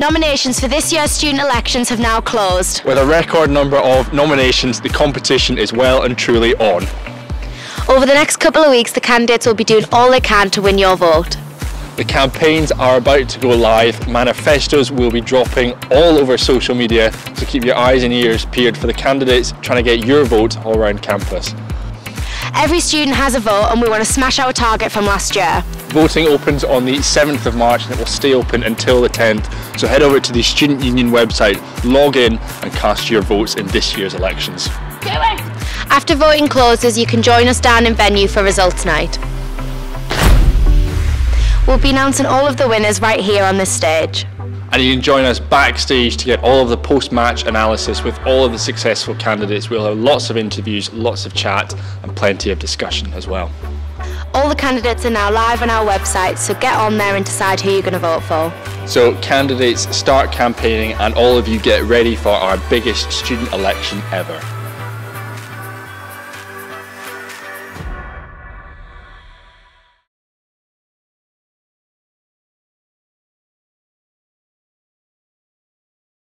Nominations for this year's student elections have now closed. With a record number of nominations, the competition is well and truly on. Over the next couple of weeks, the candidates will be doing all they can to win your vote. The campaigns are about to go live. Manifestos will be dropping all over social media, so keep your eyes and ears peeled for the candidates trying to get your vote all around campus. Every student has a vote and we want to smash our target from last year. Voting opens on the 7th of March and it will stay open until the 10th. So head over to the Student Union website, log in and cast your votes in this year's elections. After voting closes, you can join us down in venue for results night. We'll be announcing all of the winners right here on this stage. And you can join us backstage to get all of the post-match analysis with all of the successful candidates. We'll have lots of interviews, lots of chat and plenty of discussion as well. All the candidates are now live on our website, so get on there and decide who you're going to vote for. So candidates start campaigning and all of you get ready for our biggest student election ever.